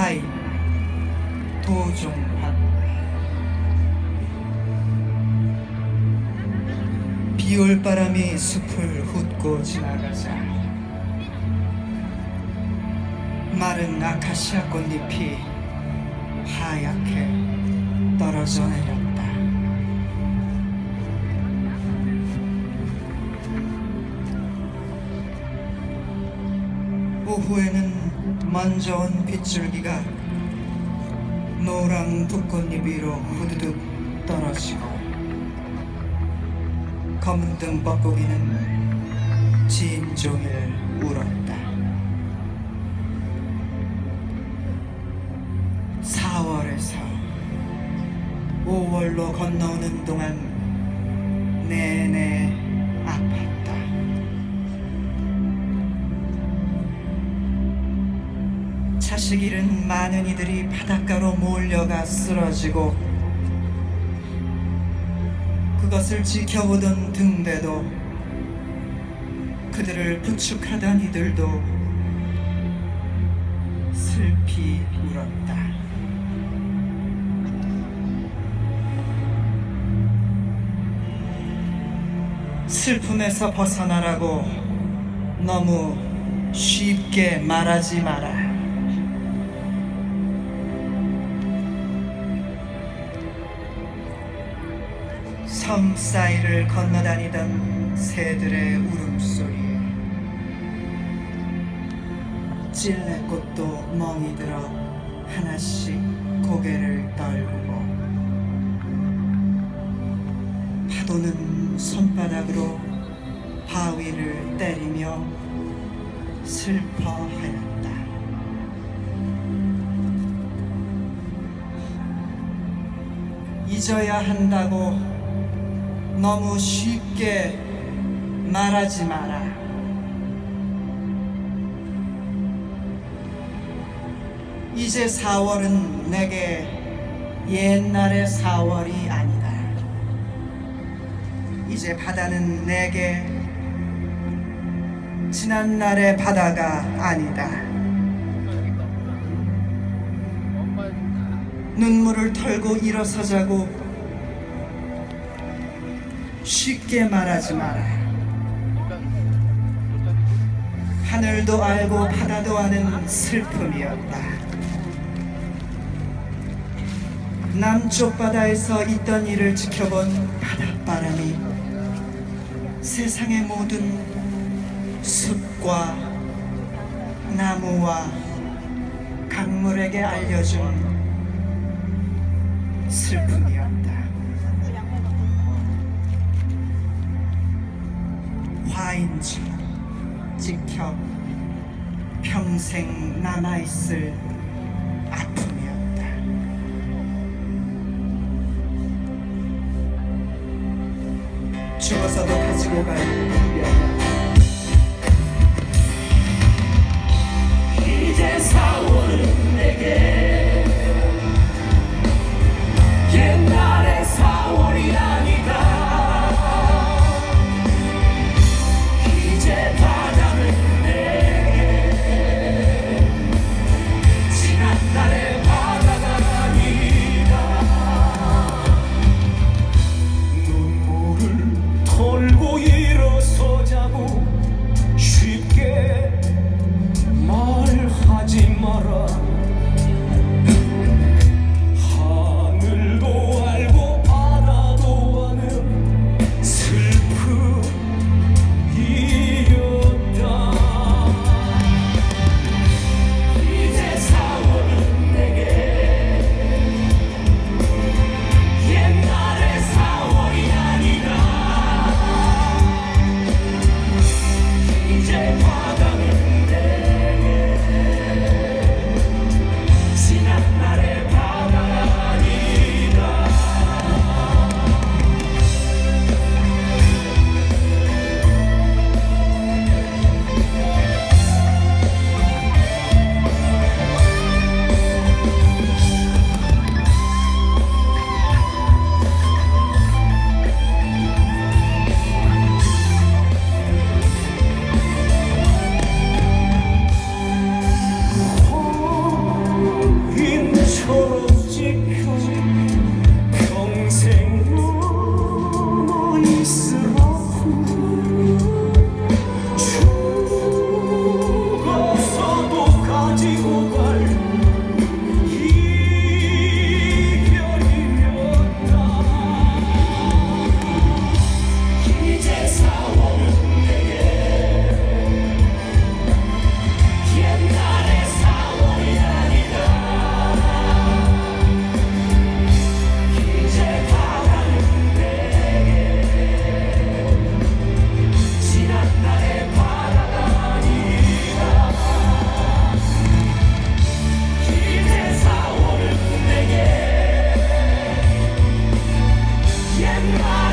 화인 도종환 비올 바람이 숲을 훑고 지나가자 마른 아카시아 꽃잎이 하얗게 떨어져 내렸다. 오후에는 먼저 온 빗줄기가 노랑 붓꽃잎 위로 후두둑 떨어지고 검은등 뻐꾸기는 진종일 울었다. 4월에서 5월로 건너오는 동안 내내 아팠다. 자식 잃은 많은 이들이 바닷가로 몰려가 쓰러지고 그것을 지켜보던 등대도 그들을 부축하던 이들도 슬피 울었다. 슬픔에서 벗어나라고 너무 쉽게 말하지 마라. 섬 사이를 건너다니던 새들의 울음소리 찔레꽃도 멍이 들어 하나씩 고개를 떨구고 파도는 손바닥으로 바위를 때리며 슬퍼하였다. 잊어야 한다고 너무 쉽게 말하지 마라. 이제 4월은 내게 옛날의 4월이 아니다. 이제 바다는 내게 지난날의 바다가 아니다. 눈물을 털고 일어서자고 쉽게 말하지 마라. 하늘도 알고 바다도 아는 슬픔이었다. 남쪽 바다에서 있던 일을 지켜본 바닷바람이 세상의 모든 숲과 나무와 강물에게 알려준 슬픔이었다. 화인지 지켜 평생 남아있을 아픔이었다. 죽어서도 가지고 갈 이별이었다. and